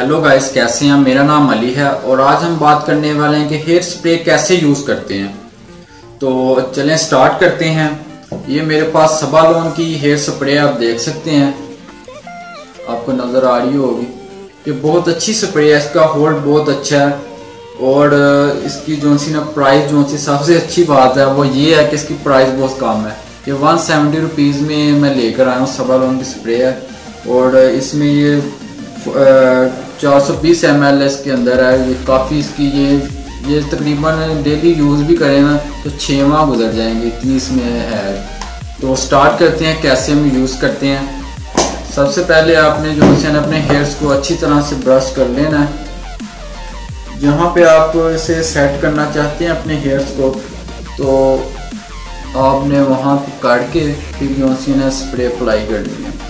Hello guys کیسے ہیں؟ میرا نام علی ہے اور آج ہم بات کرنے والے ہیں کہ ہیئر سپرے کیسے یوز کرتے ہیں۔ تو چلیں سٹارٹ کرتے ہیں۔ یہ میرے پاس سبا لون کی ہیئر سپرے آپ دیکھ سکتے ہیں۔ آپ کو نظر آ رہی ہوگی یہ بہت اچھی سپرے ہے، اس کا ہولڈ بہت اچھا ہے۔ اور اس کی جو سی نا پرائز جو سی سب سے اچھی بات ہے، وہ یہ ہے کہ اس کی پرائز بہت کم ہے۔ یہ ون سیونٹی روپیز میں میں لے کر آیا ہوں سبا لون کی سپرے ہے۔ اور اس میں یہ چار سو بیس ایم ایل اس کے اندر ہے، یہ کافی اس کی، یہ یہ تقریباً ڈیلی یوز بھی کریں نا، تو چھ ماہ گزر جائیں گے، تیس میں ہے۔ تو سٹارٹ کرتے ہیں، کیسے ہم یوز کرتے ہیں۔ سب سے پہلے آپ نے جو حسین اپنے ہیئرس کو اچھی طرح سے برش کر لینا ہے۔ جہاں پہ آپ اسے سیٹ کرنا چاہتے ہیں اپنے ہیئرس کو، تو آپ نے وہاں پہ کاٹ کے پھر جو حسین اسپرے اپلائی کر لیا۔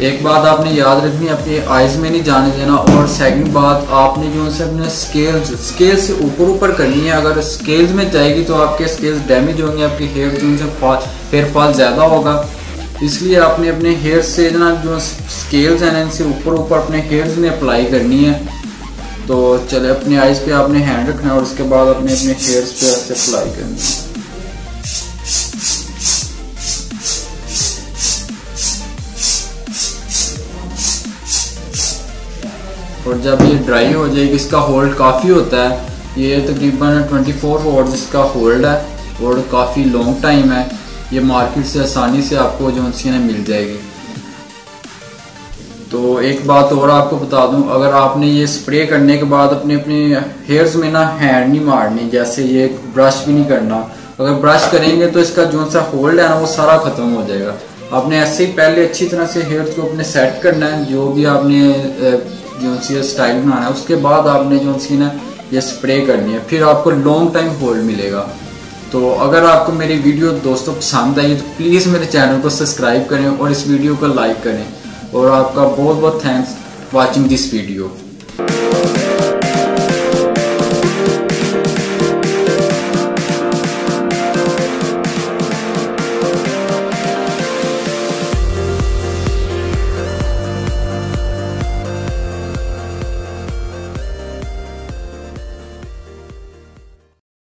ایک بات آپ نے یاد رکھنی ہے اپنی آئز میں نہیں جانے دینا۔ اور سیکنڈ بات، آپ نے جو ہے اپنے سکیلز سکیلز سے اوپر اوپر کرنی ہے۔ اگر سکیلز میں جائے گی تو آپ کے سکیلز ڈیمیج ہوں گے، آپ کی ہیئر جو ان پھر فال زیادہ ہوگا۔ اس لیے آپ نے اپنے ہیئر سے جناب جو سکیلز ہیں ان سے اوپر اوپر اپنے ہیئرز میں اپلائی کرنی ہے۔ تو چلے، اپنے آئز پہ آپ نے ہینڈ رکھنا اور اس کے بعد اپنے اپنے ہیئرس پہ ایسے اپلائی کرنی ہے۔ اور جب یہ ڈرائی ہو جائے کہ اس کا ہولڈ کافی ہوتا ہے۔ یہ تقریباً 24 وارڈز اس کا ہولڈ ہے۔ اور کافی لونگ ٹائم ہے۔ یہ مارکیٹ سے آسانی سے آپ کو جو مل جائے گی۔ تو ایک بات اور آپ کو بتا دوں، اگر آپ نے یہ سپری کرنے کے بعد اپنے اپنے ہیئرز میں نہ ہینڈ نہیں مارنی، جیسے یہ برش بھی نہیں کرنا، اگر برش کریں گے تو اس کا جو ہولڈ ہے نا، وہ سارا ختم ہو جائے گا۔ آپ نے ایسے ہی پہلے اچھی طرح سے ہیئرز کو اپنے سیٹ کرنا ہے، جو بھی آپ نے جونسی سی اسٹائل بنانا ہے، اس کے بعد آپ نے جو سی نا یہ سپری کرنی ہے، پھر آپ کو لانگ ٹائم ہولڈ ملے گا۔ تو اگر آپ کو میری ویڈیو دوستوں پسند آئی تو پلیز میرے چینل کو سبسکرائب کریں اور اس ویڈیو کو لائک کریں اور آپ کا بہت بہت تھینکس واچنگ دس ویڈیو